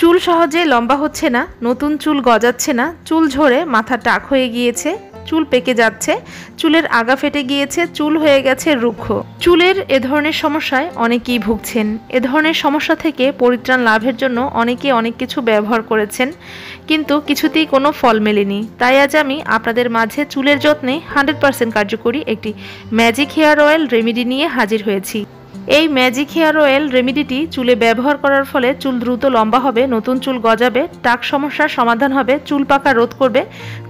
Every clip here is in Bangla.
চুল সহজে লম্বা হচ্ছে না, নতুন চুল গজাচ্ছে না, চুল ঝরে মাথা টাক হয়ে গিয়েছে, চুল পেকে যাচ্ছে, চুলের আগা ফেটে গিয়েছে, চুল হয়ে গেছে রুক্ষ। চুলের এ ধরনের সমস্যায় অনেকেই ভুগছেন। এ ধরনের সমস্যা থেকে পরিত্রাণ লাভের জন্য অনেকে অনেক কিছু ব্যবহার করেছেন, কিন্তু কিছুতেই কোনো ফল মেলেনি। তাই আজ আমি আপনাদের মাঝে চুলের যত্নে হান্ড্রেড পার্সেন্ট কার্যকরী একটি ম্যাজিক হেয়ার অয়েল রেমেডি নিয়ে হাজির হয়েছি। এই ম্যাজিক হেয়ার অয়েল রেমিডিটি চুলে ব্যবহার করার ফলে চুল দ্রুত লম্বা হবে, নতুন চুল গজাবে, টাক সমস্যার সমাধান হবে, চুল পাকা রোধ করবে,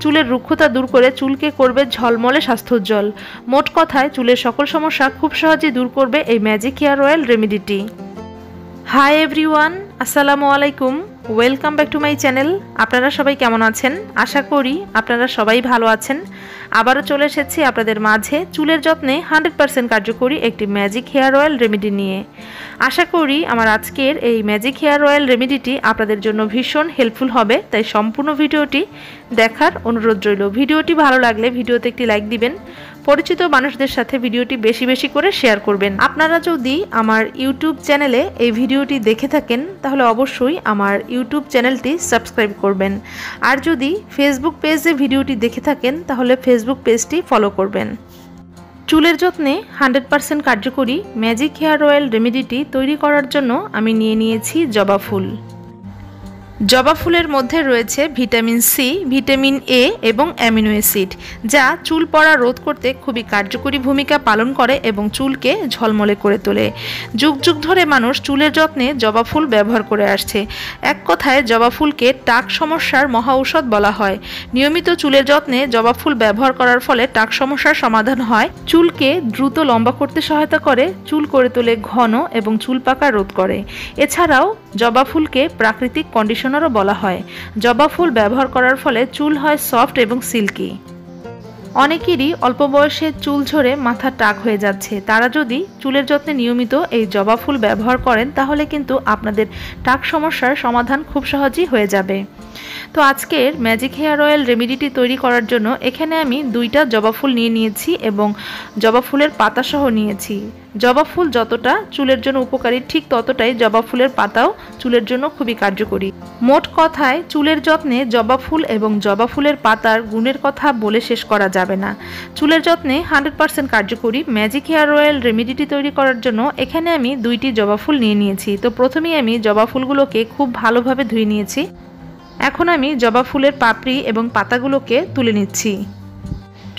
চুলের রুক্ষতা দূর করে চুলকে করবে ঝলমলে স্বাস্থ্যোজ্জ্বল। মোট কথায়, চুলের সকল সমস্যা খুব সহজেই দূর করবে এই ম্যাজিক হেয়ার অয়েল রেমিডিটি হাই এভরিওয়ান আসসালামু আলাইকুম। Welcome back to my channel আপনারা সবাই কেমন আছেন? আশা করি আপনারা সবাই ভালো আছেন। আবারও চলে এসেছি আপনাদের মাঝে চুলের যত্নে হান্ড্রেড পার্সেন্ট কার্যকরী একটি ম্যাজিক হেয়ার অয়েল রেমেডি নিয়ে। আশা করি আমার আজকের এই ম্যাজিক হেয়ার অয়েল রেমেডিটি আপনাদের জন্য ভীষণ হেল্পফুল হবে, তাই সম্পূর্ণ ভিডিওটি দেখার অনুরোধ রইল। ভিডিওটি ভালো লাগলে ভিডিওতে একটি লাইক দিবেন। পরিচিত মানুষদের সাথে ভিডিওটি বেশি বেশি করে শেয়ার করবেন। আপনারা যদি আমার ইউটিউব চ্যানেলে এই ভিডিওটি দেখে থাকেন, তাহলে অবশ্যই আমার ইউটিউব চ্যানেলটি সাবস্ক্রাইব করবেন। আর যদি ফেসবুক পেজে ভিডিওটি দেখে থাকেন, তাহলে ফেসবুক পেজটি ফলো করবেন। চুলের যত্নে হান্ড্রেড পারসেন্ট কার্যকরী ম্যাজিক হেয়ার অয়েল রেমেডিটি তৈরি করার জন্য আমি নিয়ে নিয়েছি জবা ফুল। জবা ফুলের মধ্যে রয়েছে ভিটামিন সি, ভিটামিন এ এবং অ্যামিনো অ্যাসিড, যা চুল পড়া রোধ করতে খুবই কার্যকরী ভূমিকা পালন করে এবং চুলকে ঝলমলে করে তোলে। যুগ যুগ ধরে মানুষ চুলের যত্নে জবা ফুল ব্যবহার করে আসছে। এক কথায়, জবা ফুলকে টাক সমস্যার মহা ঔষধ বলা হয়। নিয়মিত চুলের যত্নে জবা ফুল ব্যবহার করার ফলে টাক সমস্যার সমাধান হয়। চুলকে দ্রুত লম্বা করতে সহায়তা করে, চুল করে তোলে ঘন এবং চুল পাকা রোধ করে। এছাড়াও, জবা ফুলকে প্রাকৃতিক কন্ডিশন কন্ডিশনারও বলা হয়, জবা ফুল ব্যবহার করার ফলে চুল হয় সফট এবং সিল্কি। অনেকেরই অল্প বয়সে চুল ঝরে মাথা টাক হয়ে যাচ্ছে। তারা যদি চুলের যত্নে নিয়মিত এই জবা ফুল ব্যবহার করেন, তাহলে কিন্তু আপনাদের টাক সমস্যার সমাধান খুব সহজেই হয়ে যাবে। তো আজকের ম্যাজিক হেয়ার অয়েল রেমিডিটি তৈরি করার জন্য এখানে আমি দুইটা জবা ফুল নিয়ে নিয়েছি এবং জবা ফুলের পাতাসহ নিয়েছি। জবা ফুল যতটা চুলের জন্য উপকারী, ঠিক ততটাই জবা ফুলের পাতাও চুলের জন্য খুবই কার্যকরী। মোট কথায়, চুলের যত্নে জবা ফুল এবং জবা ফুলের পাতার গুণের কথা বলে শেষ করা যাবে না। চুলের যত্নে হান্ড্রেড পার্সেন্ট কার্যকরী ম্যাজিক হেয়ার অয়েল রেমিডিটি তৈরি করার জন্য এখানে আমি দুইটি জবা ফুল নিয়ে নিয়েছি। তো প্রথমেই আমি জবা ফুলগুলোকে খুব ভালোভাবে ধুয়ে নিয়েছি। এখন আমি জবা ফুলের পাপড়ি এবং পাতাগুলোকে তুলে নিচ্ছি।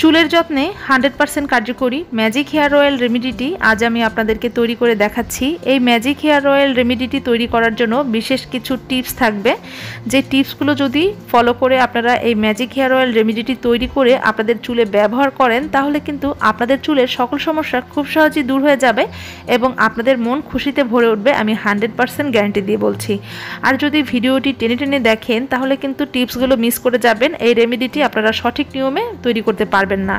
চুলের যত্নে হান্ড্রেড পার্সেন্ট কার্যকরী ম্যাজিক হেয়ার অয়েল রেমিডিটি আজ আমি আপনাদেরকে তৈরি করে দেখাচ্ছি। এই ম্যাজিক হেয়ার অয়েল রেমিডিটি তৈরি করার জন্য বিশেষ কিছু টিপস থাকবে। যে টিপসগুলো যদি ফলো করে আপনারা এই ম্যাজিক হেয়ার অয়েল রেমিডিটি তৈরি করে আপনাদের চুলে ব্যবহার করেন, তাহলে কিন্তু আপনাদের চুলের সকল সমস্যা খুব সহজেই দূর হয়ে যাবে এবং আপনাদের মন খুশিতে ভরে উঠবে, আমি হান্ড্রেড পার্সেন্ট গ্যারান্টি দিয়ে বলছি। আর যদি ভিডিওটি টেনে টেনে দেখেন, তাহলে কিন্তু টিপসগুলো মিস করে যাবেন। এই রেমিডিটি আপনারা সঠিক নিয়মে তৈরি করতে পারবেন। পারবেন না।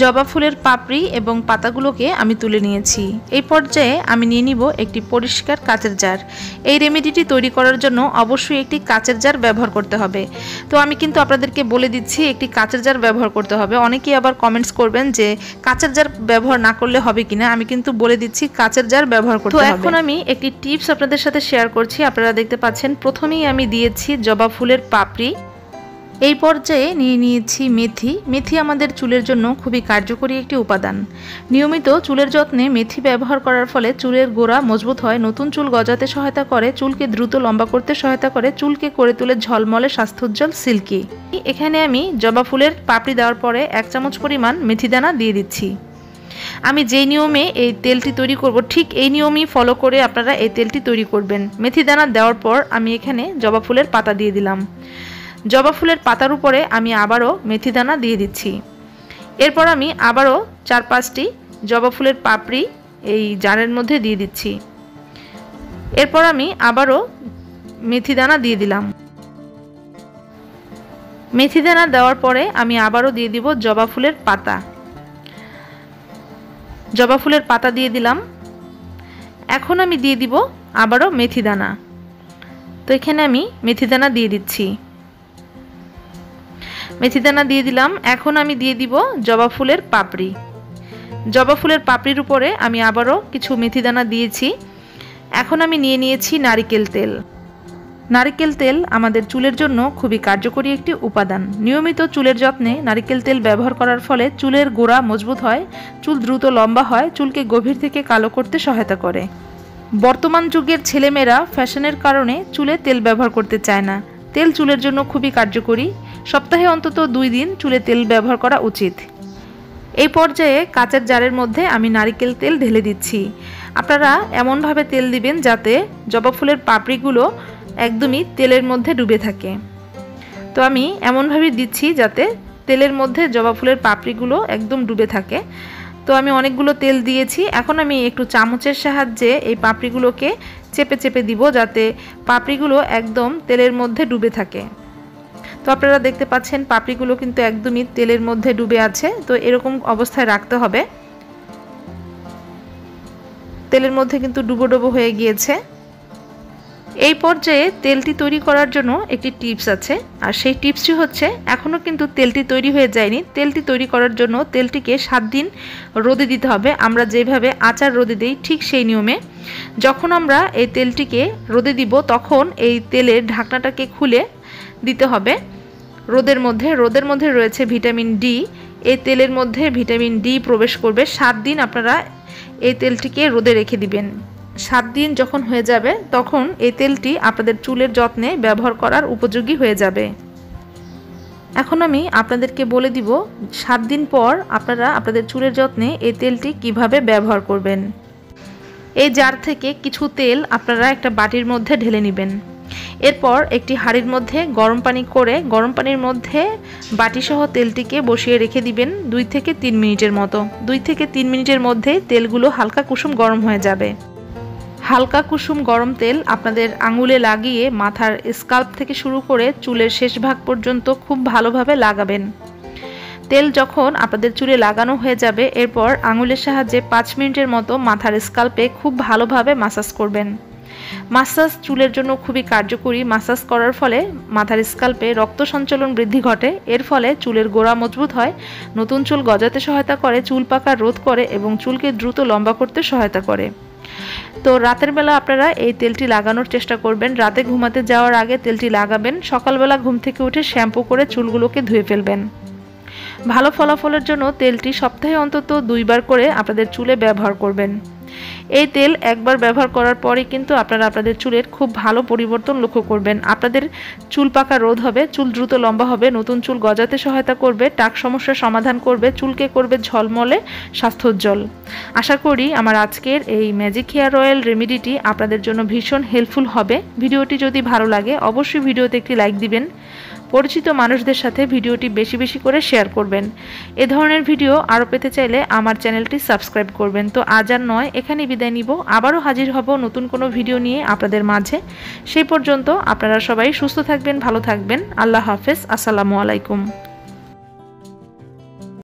জবা ফুলের পাপড়ি এবং পাতাগুলোকে আমি তুলে নিয়েছি। এই পর্যায়ে আমি নিয়ে নিব একটি পরিষ্কার কাচের জার। এই রেমেডিটি তৈরি করার জন্য অবশ্যই একটি কাচের জার ব্যবহার করতে হবে। তো আমি কিন্তু আপনাদেরকে বলে দিচ্ছি একটি কাচের জার ব্যবহার করতে হবে। অনেকেই আবার কমেন্টস করবেন যে কাচের জার ব্যবহার না করলে হবে কিনা? আমি কিন্তু বলে দিচ্ছি কাচের জার ব্যবহার করতে হবে। এখন আমি একটি টিপস আপনাদের সাথে শেয়ার করছি। আপনারা দেখতে পাচ্ছেন প্রথমেই আমি দিয়েছি জবা ফুলের পাপড়ি। এই পর্যায়ে নিয়ে নিয়েছি মেথি। মেথি আমাদের চুলের জন্য খুবই কার্যকরী একটি উপাদান। নিয়মিত চুলের যত্নে মেথি ব্যবহার করার ফলে চুলের গোড়া মজবুত হয়, নতুন চুল গজাতে সহায়তা করে, চুলকে দ্রুত লম্বা করতে সহায়তা করে, চুলকে করে তুলে ঝলমলে স্বাস্থ্যোজ্জ্বল সিল্কি। এখানে আমি জবা ফুলের পাপড়ি দেওয়ার পরে এক চামচ পরিমাণ মেথি দানা দিয়ে দিচ্ছি। আমি যেই নিয়মে এই তেলটি তৈরি করব, ঠিক এই নিয়মই ফলো করে আপনারা এই তেলটি তৈরি করবেন। মেথি দানা দেওয়ার পর আমি এখানে জবা ফুলের পাতা দিয়ে দিলাম। জবা ফুলের পাতার উপরে আমি আবারও মেথি দানা দিয়ে দিচ্ছি। এরপর আমি আবারও চার পাঁচটি জবা ফুলের পাপড়ি এই জারের মধ্যে দিয়ে দিচ্ছি। এরপর আমি আবারও মেথি দানা দিয়ে দিলাম। মেথি দানা দেওয়ার পরে আমি আবারও দিয়ে দিব জবা ফুলের পাতা। জবা ফুলের পাতা দিয়ে দিলাম। এখন আমি দিয়ে দিব আবারও মেথি দানা। তো এখানে আমি মেথি দানা দিয়ে দিচ্ছি। মেথিদানা দিয়ে দিলাম। এখন আমি দিয়ে দিব জবা ফুলের পাপড়ি। জবা ফুলের পাপড়ির উপরে আমি আবারও কিছু মেথিদানা দিয়েছি। এখন আমি নিয়ে নিয়েছি নারিকেল তেল। নারিকেল তেল আমাদের চুলের জন্য খুবই কার্যকরী একটি উপাদান। নিয়মিত চুলের যত্নে নারিকেল তেল ব্যবহার করার ফলে চুলের গোড়া মজবুত হয়, চুল দ্রুত লম্বা হয়, চুলকে গভীর থেকে কালো করতে সহায়তা করে। বর্তমান যুগের ছেলেমেয়েরা ফ্যাশনের কারণে চুলে তেল ব্যবহার করতে চায় না। তেল চুলের জন্য খুবই কার্যকরী। সপ্তাহে অন্তত দুই দিন চুলে তেল ব্যবহার করা উচিত। এই পর্যায়ে কাঁচের জারের মধ্যে আমি নারিকেল তেল ঢেলে দিচ্ছি। আপনারা এমনভাবে তেল দিবেন যাতে জবা ফুলের পাপড়িগুলো একদমই তেলের মধ্যে ডুবে থাকে। তো আমি এমনভাবে দিচ্ছি যাতে তেলের মধ্যে জবা ফুলের পাপড়িগুলো একদম ডুবে থাকে। তো আমি অনেকগুলো তেল দিয়েছি। এখন আমি একটু চামচের সাহায্যে এই পাপড়িগুলোকে চেপে চেপে দিব যাতে পাপড়িগুলো একদম তেলের মধ্যে ডুবে থাকে। তো আপনারা দেখতে পাচ্ছেন পাপড়িগুলো কিন্তু একদমই তেলের মধ্যে ডুবে আছে। তো এরকম অবস্থায় রাখতে হবে। তেলের মধ্যে কিন্তু ডুবো ডুবো হয়ে গিয়েছে। এই পর্যায়ে তেলটি তৈরি করার জন্য একটি টিপস আছে, আর সেই টিপসটি হচ্ছে এখনও কিন্তু তেলটি তৈরি হয়ে যায়নি। তেলটি তৈরি করার জন্য তেলটিকে সাত দিন রোদে দিতে হবে। আমরা যেভাবে আচার রোদে দিই ঠিক সেই নিয়মে। যখন আমরা এই তেলটিকে রোদে দিব, তখন এই তেলের ঢাকনাটাকে খুলে দিতে হবে। রোদের মধ্যে রোদের মধ্যে রয়েছে ভিটামিন ডি। এই তেলের মধ্যে ভিটামিন ডি প্রবেশ করবে। সাত দিন আপনারা এই তেলটিকে রোদে রেখে দিবেন। সাত দিন যখন হয়ে যাবে, তখন এই তেলটি আপনাদের চুলের যত্নে ব্যবহার করার উপযোগী হয়ে যাবে। এখন আমি আপনাদেরকে বলে দিব, সাত দিন পর আপনারা আপনাদের চুলের যত্নে এই তেলটি কীভাবে ব্যবহার করবেন। এই জার থেকে কিছু তেল আপনারা একটা বাটির মধ্যে ঢেলে নেবেন। এরপর একটি হাঁড়ির মধ্যে গরম পানি করে গরম পানির মধ্যে বাটিসহ তেলটিকে বসিয়ে রেখে দিবেন দুই থেকে তিন মিনিটের মতো। দুই থেকে তিন মিনিটের মধ্যে তেলগুলো হালকা কুসুম গরম হয়ে যাবে। হালকা কুসুম গরম তেল আপনাদের আঙুলে লাগিয়ে মাথার স্কাল্প থেকে শুরু করে চুলের শেষ ভাগ পর্যন্ত খুব ভালোভাবে লাগাবেন। তেল যখন আপনাদের চুলে লাগানো হয়ে যাবে, এরপর আঙুলের সাহায্যে পাঁচ মিনিটের মতো মাথার স্কাল্পে খুব ভালোভাবে মাসাজ করবেন। মাসাজ চুলের জন্য খুবই কার্যকরী। মাসাজ করার ফলে মাথার স্কাল্পে রক্ত সঞ্চালন বৃদ্ধি ঘটে। এর ফলে চুলের গোড়া মজবুত হয়, নতুন চুল গজাতে সহায়তা করে, চুল পাকা রোধ করে এবং চুলকে দ্রুত লম্বা করতে সহায়তা করে। তো রাতের বেলা আপনারা এই তেলটি লাগানোর চেষ্টা করবেন। রাতে ঘুমাতে যাওয়ার আগে তেলটি লাগাবেন। সকালবেলা ঘুম থেকে উঠে শ্যাম্পু করে চুলগুলোকে ধুয়ে ফেলবেন। ভালো ফলাফলের জন্য তেলটি সপ্তাহে অন্তত দুইবার করে আপনাদের চুলে ব্যবহার করবেন। এই তেল একবার ব্যবহার করার পরে কিন্তু আপনারা আপনাদের চুলের খুব ভালো পরিবর্তন লক্ষ্য করবেন। আপনাদের চুল পাকা রোধ হবে, চুল দ্রুত লম্বা হবে, নতুন চুল গজাতে সহায়তা করবে, টাক সমস্যার সমাধান করবে, চুলকে করবে ঝলমলে স্বাস্থ্যোজ্জ্বল। আশা করি আমার আজকের এই ম্যাজিক হেয়ার অয়েল রেমিডিটি আপনাদের জন্য ভীষণ হেল্পফুল হবে। ভিডিওটি যদি ভালো লাগে, অবশ্যই ভিডিওতে একটি লাইক দিবেন। পরিচিত মানুষদের সাথে ভিডিওটি বেশি বেশি করে শেয়ার করবেন। এ ধরনের ভিডিও আরও পেতে চাইলে আমার চ্যানেলটি সাবস্ক্রাইব করবেন। তো আজ আর নয় এখানে বিদায় নিব। আবারও হাজির হব নতুন কোনো ভিডিও নিয়ে আপনাদের মাঝে। সেই পর্যন্ত আপনারা সবাই সুস্থ থাকবেন, ভালো থাকবেন। আল্লাহ হাফেজ। আসসালামু আলাইকুম।